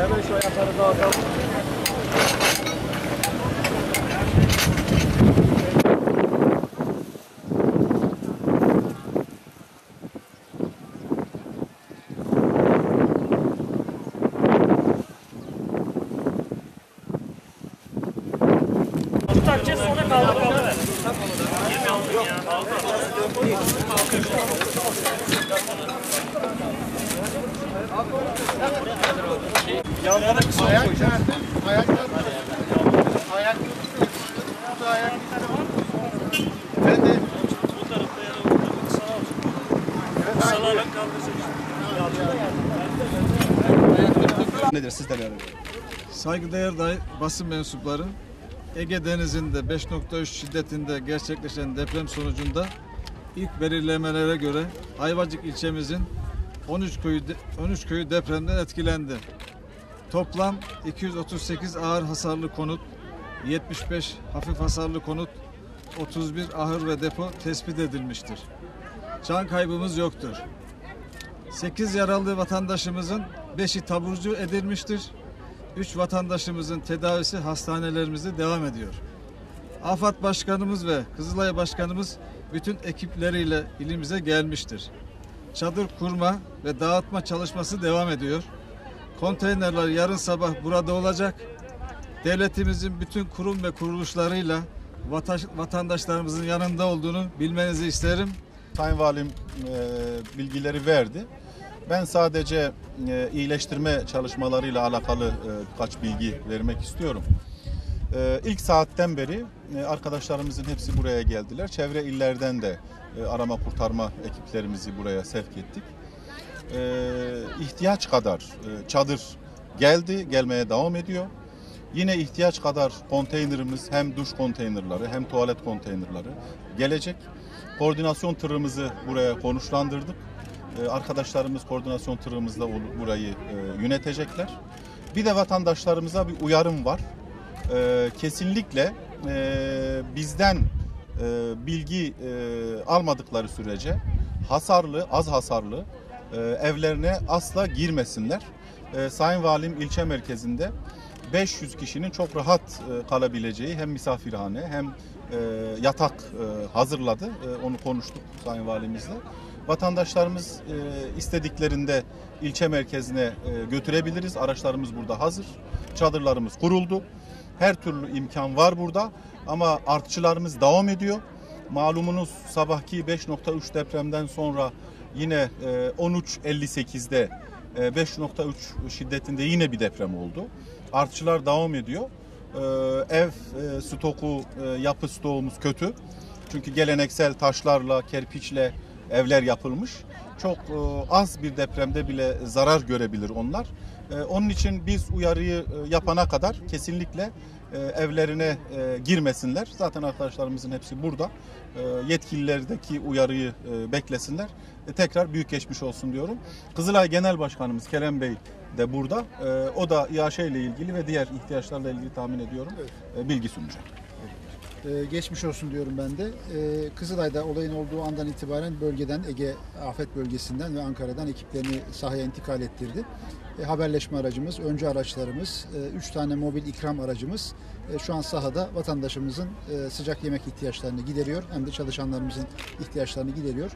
Hemen şu ayakları dağıtalım. Tutakacağız sonra kaldıralım. Yanlara kısa Ayak koyacağız. Ayak? Ayak. Burada ayak Ben de Bu tarafta ya da burada bir sağa olsun. Salarla kaldıracağız. Nedir siz de beraber? Saygıdeğer day- basın mensupları Ege Denizi'nde 5.3 şiddetinde gerçekleşen deprem sonucunda ilk belirlemelere göre Ayvacık ilçemizin 13 köyü, de- 13 köyü depremden etkilendi. Toplam 238 ağır hasarlı konut, 75 hafif hasarlı konut, 31 ahır ve depo tespit edilmiştir. Can kaybımız yoktur. 8 yaralı vatandaşımızın 5'i taburcu edilmiştir. 3 vatandaşımızın tedavisi hastanelerimizde devam ediyor. AFAD Başkanımız ve Kızılay Başkanımız bütün ekipleriyle ilimize gelmiştir. Çadır kurma ve dağıtma çalışması devam ediyor. Konteynerler yarın sabah burada olacak. Devletimizin bütün kurum ve kuruluşlarıyla vatandaşlarımızın yanında olduğunu bilmenizi isterim. Sayın Valim e, bilgileri verdi. Ben sadece e, iyileştirme çalışmalarıyla alakalı e, birkaç bilgi vermek istiyorum. E, ilk saatten beri e, arkadaşlarımızın hepsi buraya geldiler. Çevre illerden de e, arama kurtarma ekiplerimizi buraya sevk ettik. E, ihtiyaç kadar e, çadır geldi, gelmeye devam ediyor. Yine ihtiyaç kadar konteynerimiz hem duş konteynerları hem tuvalet konteynerları gelecek. Koordinasyon tırımızı buraya konuşlandırdık. Ee, arkadaşlarımız koordinasyon tırımızla ol- burayı e, yönetecekler. Bir de vatandaşlarımıza bir uyarım var. Ee, kesinlikle e, bizden e, bilgi almadıkları sürece hasarlı, az hasarlı evlerine asla girmesinler. Sayın Valim ilçe merkezinde 500 kişinin çok rahat kalabileceği hem misafirhane hem yatak hazırladı. Onu konuştuk Sayın Valimizle. Vatandaşlarımız e, istediklerinde ilçe merkezine e, götürebiliriz. Araçlarımız burada hazır. Çadırlarımız kuruldu. Her türlü imkan var burada ama artçılarımız devam ediyor. Malumunuz sabahki 5.3 depremden sonra yine e, 13.58'de e, 5.3 şiddetinde yine bir deprem oldu. Artçılar devam ediyor. E, Ev e, stoku, e, yapı stoğumuz kötü. Çünkü geleneksel taşlarla, kerpiçle evler yapılmış. Çok e, az bir depremde bile zarar görebilir onlar. E, Onun için biz uyarıyı e, yapana kadar kesinlikle evlerine girmesinler. Zaten arkadaşlarımızın hepsi burada. Yetkililerdeki uyarıyı beklesinler. Tekrar büyük geçmiş olsun diyorum. Kızılay Genel Başkanımız Kerem Bey de burada. O da İAŞ ile ilgili ve diğer ihtiyaçlarla ilgili tahmin ediyorum bilgi sunacak. Ee, geçmiş olsun diyorum ben de. Ee, Kızılay'da olayın olduğu andan itibaren bölgeden, Ege Afet Bölgesi'nden ve Ankara'dan ekiplerini sahaya intikal ettirdi. E, haberleşme aracımız, öncü araçlarımız, 3 tane mobil ikram aracımız e, şu an sahada vatandaşımızın e, sıcak yemek ihtiyaçlarını gideriyor hem de çalışanlarımızın ihtiyaçlarını gideriyor.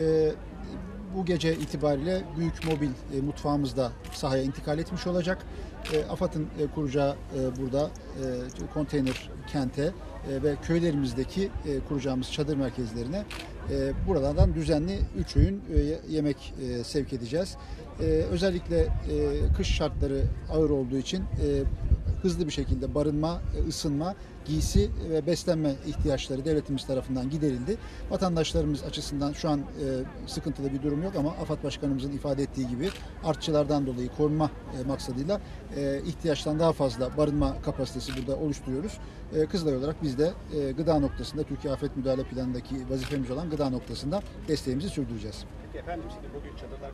E, bu gece itibariyle büyük mobil e, mutfağımız da sahaya intikal etmiş olacak. E, AFAD'ın e, kuracağı e, burada e, konteyner kente e, ve köylerimizdeki e, kuracağımız çadır merkezlerine e, buralardan düzenli 3 öğün e, yemek e, sevk edeceğiz. E, özellikle e, kış şartları ağır olduğu için e, hızlı bir şekilde barınma, e, ısınma, giysi ve beslenme ihtiyaçları devletimiz tarafından giderildi. Vatandaşlarımız açısından şu an e, sıkıntılı bir durum yok ama AFAD Başkanımızın ifade ettiği gibi artçılardan dolayı korunma e, maksadıyla e, ihtiyaçtan daha fazla barınma kapasitesi burada oluşturuyoruz. E, Kızılay olarak biz de e, gıda noktasında Türkiye Afet Müdahale Planı'ndaki vazifemiz olan gıda noktasında desteğimizi sürdüreceğiz. Efendim şimdi bugün çadırlar